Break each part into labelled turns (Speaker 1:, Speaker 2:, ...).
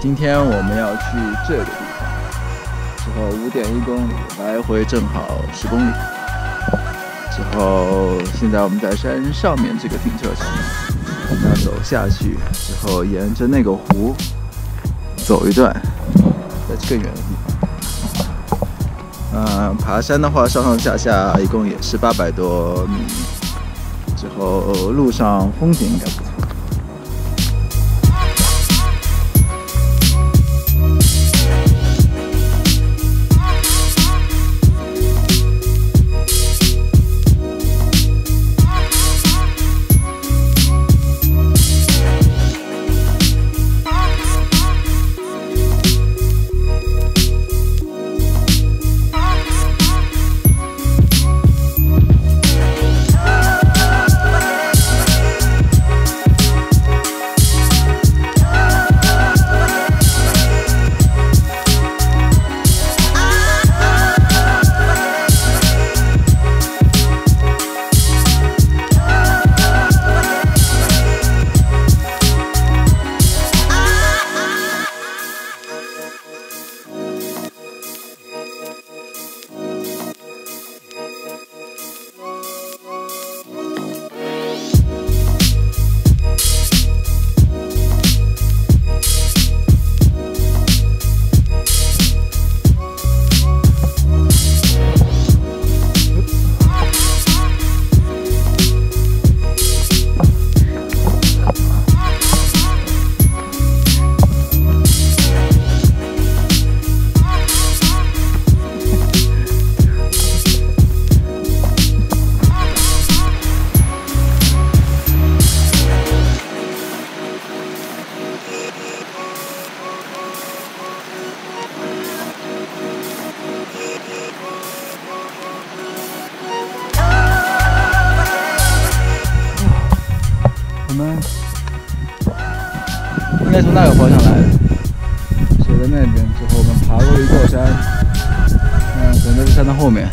Speaker 1: 今天我们要去这个地方，之后五点一公里，来回正好十公里。之后现在我们在山上面这个停车场，要走下去，之后沿着那个湖走一段，在更远的地方。嗯，爬山的话，上上下下一共也是八百多米。之后路上风景应该不错。我们应该从那个方向来的，走在那边。之后我们爬过一座山，嗯，可能在山的后面。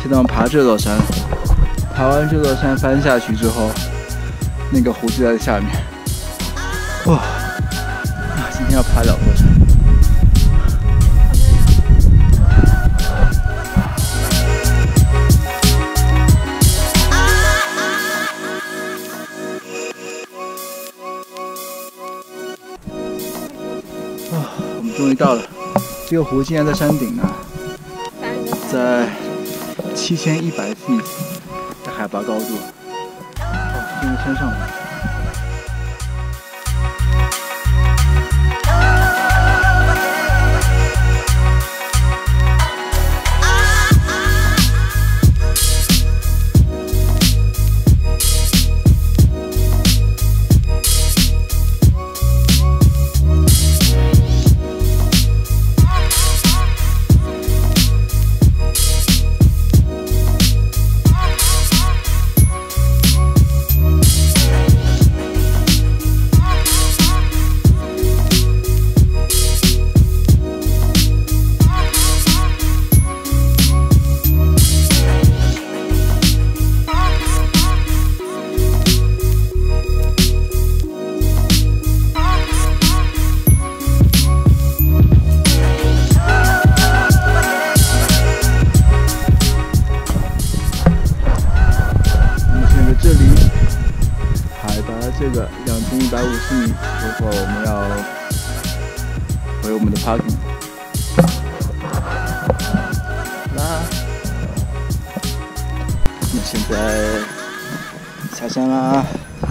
Speaker 1: 现在我们爬这座山，爬完这座山翻下去之后，那个湖就在下面。哇，啊，今天要爬两座山。啊我们终于到了，这个湖竟然在山顶呢，在七千一百米的海拔高度，哦，现在山上。了这个两千一百五十米之后，我们要回我们的 parking。啦，那现在下山啦，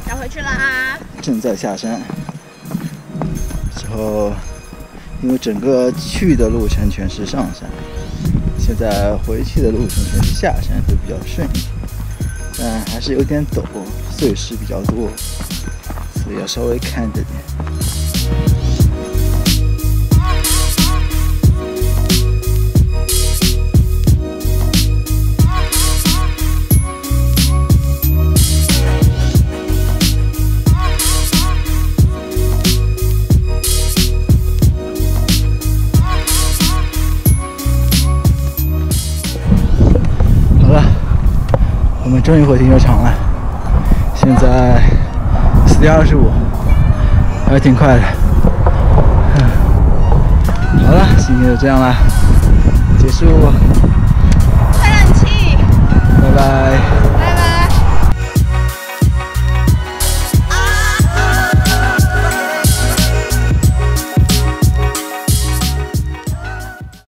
Speaker 2: 要回去啦。
Speaker 1: 正在下山。之后，因为整个去的路程全是上山，现在回去的路程全是下山，会比较顺一点。但还是有点陡，碎石比较多，所以要稍微看着点。好了，我们终于回停车场了。现在四点二十五，还挺快的。好了，今天就这样啦，结束。开暖气。拜拜。